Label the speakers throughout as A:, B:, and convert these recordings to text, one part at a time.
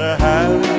A: gonna have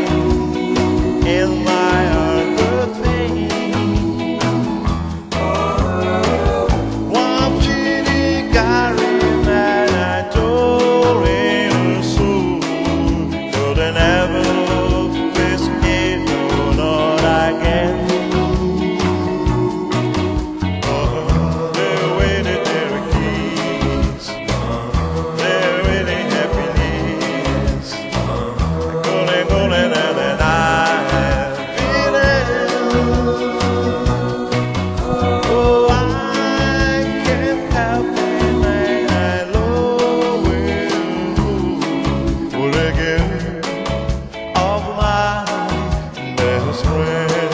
A: is.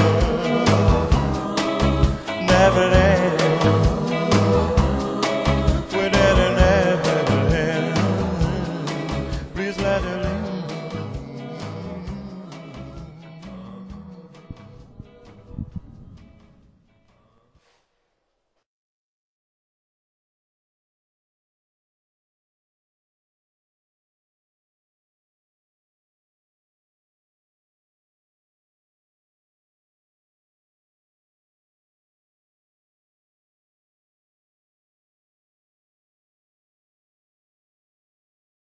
A: Never ends.